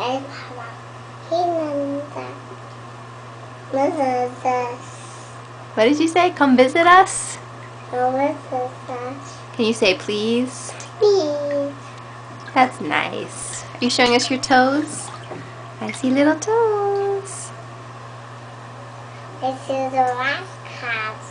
Hey, Visit us. What did you say? Come visit us? Come visit us. Can you say please? Please. That's nice. Are you showing us your toes? I see little toes. This is the last class.